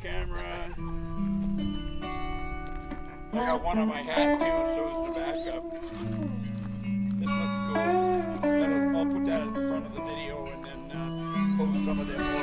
camera. I got one on my hat too, so it's the backup. This looks cool. I'll put that in front of the video and then uh, post some of them.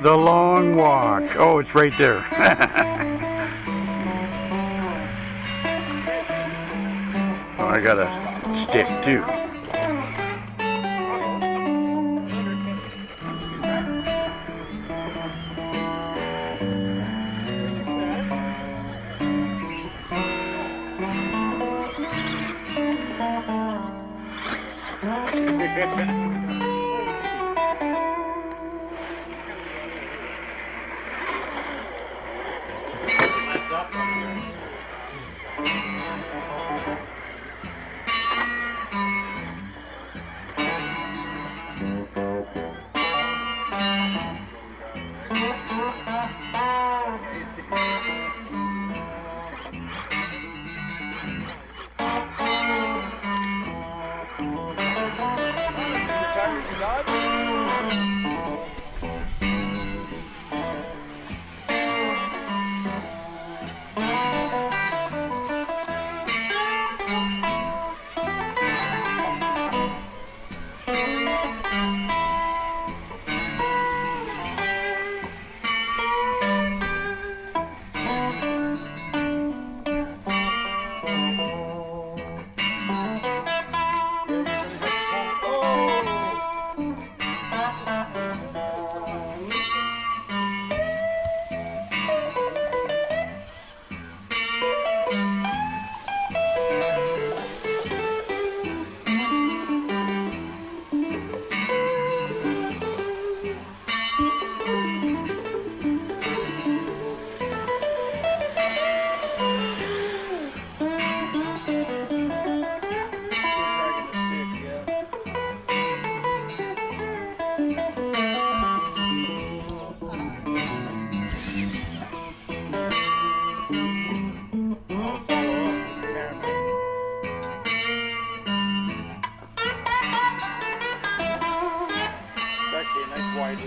The long walk. Oh, it's right there. oh, I got a stick too. Thank.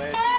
led.